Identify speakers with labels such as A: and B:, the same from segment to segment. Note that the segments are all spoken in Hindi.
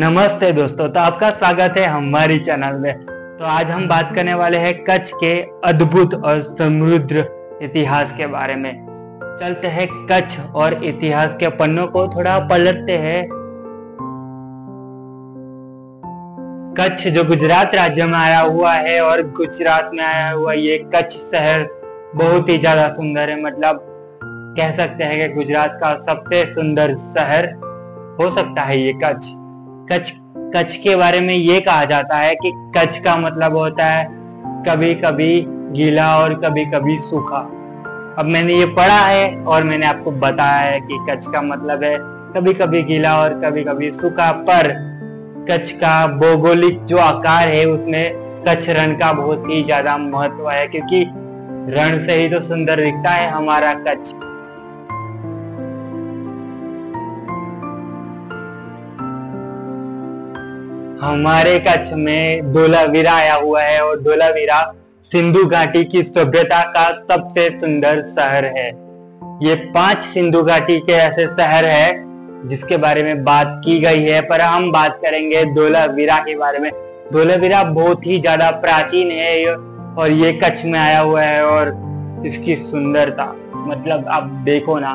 A: नमस्ते दोस्तों तो आपका स्वागत है हमारी चैनल में। तो आज हम बात करने वाले हैं कच्छ के अद्भुत और समृद्ध इतिहास के बारे में। चलते हैं कच्छ और इतिहास के पन्नों को थोड़ा पलटते हैं। कच्छ जो गुजरात राज्य में आया हुआ है और गुजरात में आया हुआ ये कच्छ शहर बहुत ही ज़्यादा सुंदर है। मतलब कह सकते हैं कि गुजरात का सबसे सुंदर शहर हो सकता है ये कच्छ। कच्छ कच्छ के बारे में ये कहा जाता है कि कच्छ का मतलब होता है कभी कभी गीला और कभी कभी सूखा। अब मैंने ये पढ़ा है और मैंने आपको बताया है कि कच्छ का मतलब है कभी कभी गीला और कभी कभी सूखा, पर कच्छ का भौगोलिक जो आकार है उसमें कच्छ रण का बहुत ही ज़्यादा महत्व है, क्योंकि रण से ही तो सुंदर दिखता है हमारा कच्छ। हमारे कच्छ में धोलावीरा आया हुआ है और धोलावीरा सिंधु घाटी की सभ्यता का सबसे सुंदर शहर है। ये पाँच सिंधु घाटी के ऐसे शहर है जिसके बारे में बात की गई है, पर हम बात करेंगे धोलावीरा के बारे में। धोलावीरा बहुत ही ज़्यादा प्राचीन है और ये कच्छ में आया हुआ है और इसकी सुंदरता मतलब आप देखो ना,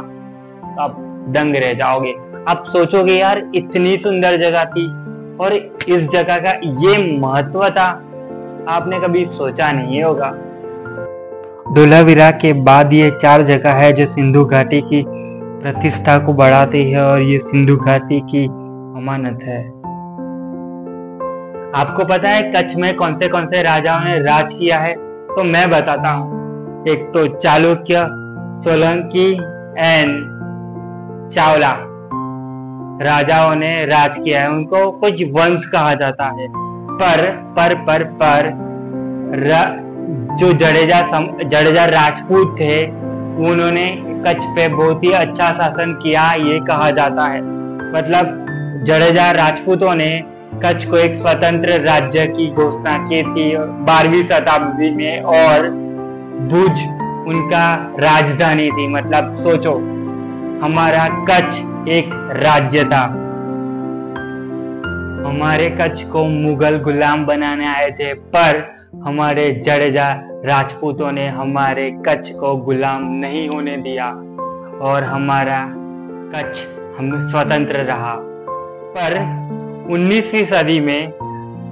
A: आप दंग रह जाओगे। आप सोचोगे, यार, इतनी सुंदर जगह थी और इस जगह का ये महत्व था। आपने कभी सोचा नहीं होगा। धोलावीरा के बाद ये चार जगह है जो सिंधु घाटी की प्रतिष्ठा को बढ़ाती है और ये सिंधु घाटी की अमानत है। आपको पता है, कच्छ में कौन से कौन से राजाओं ने राज किया है? तो मैं बताता हूँ। एक तो चालुक्य सोलंकी एंड चावला। राजाओं ने राज किया है। उनको कुछ वंश कहा जाता है। पर पर पर पर र, जो जडेजा सम, जडेजा राजपूत थे उन्होंने कच्छ पे बहुत ही अच्छा शासन किया ये कहा जाता है। मतलब जडेजा राजपूतों ने कच्छ को एक स्वतंत्र राज्य की घोषणा की थी बारहवीं शताब्दी में और भुज उनका राजधानी थी। मतलब सोचो हमारा कच्छ एक राज्य था। हमारे कच्छ को मुगल गुलाम बनाने आए थे, पर हमारे जडेजा राजपूतों ने हमारे कच्छ को गुलाम नहीं होने दिया और हमारा कच्छ हम स्वतंत्र रहा। पर 19वीं सदी में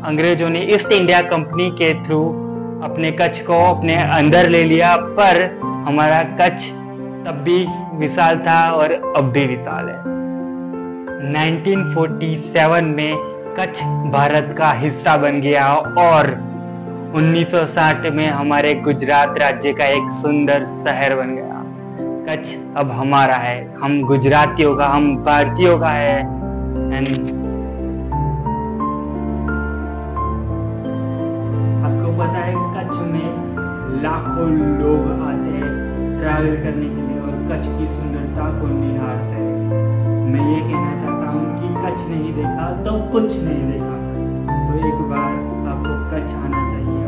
A: अंग्रेज़ों ने ईस्ट इंडिया कंपनी के थ्रू अपने कच्छ को अपने अंदर ले लिया, पर हमारा कच्छ तब भी विशाल था और अब भी विशाल है। 1947 में कच्छ भारत का हिस्सा बन गया और 1960 में हमारे गुजरात राज्य का एक सुंदर शहर बन गया। कच्छ अब हमारा है। हम गुजरातियों का, हम भारतीयों का है। एंड
B: आपको पता है कच्छ में लाखों लोग आते हैं ट्रैवल करने के लिए। और कच्छ की सुंदरता को निहारते हैं। मैं ये कहना चाहता हूँ कि कच्छ नहीं देखा तो कुछ नहीं देखा। तो एक बार आपको कच्छ आना चाहिए।